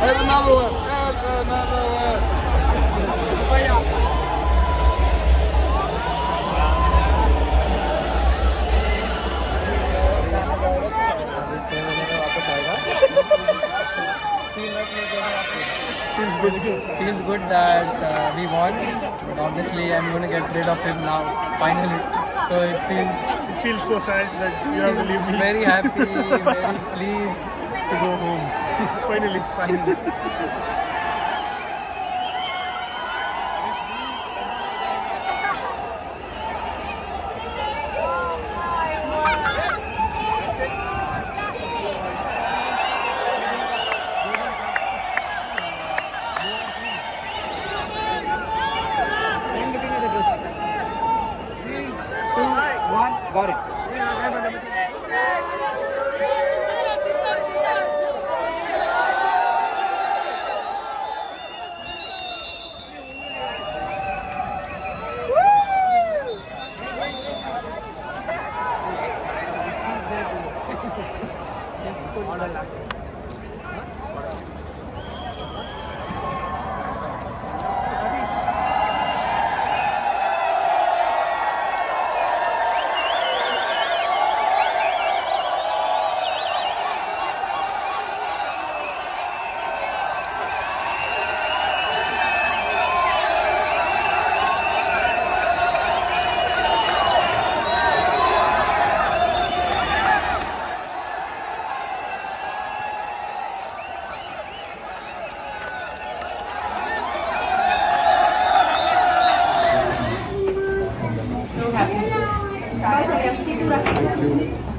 another one. And another one. Feels good. Feels good that uh, we won. But obviously, I'm going to get rid of him now. Finally. So it feels It feels so sad that you have to leave me. very happy, very pleased to go home. Finally. Finally. Got it. वाला lakh Obrigado.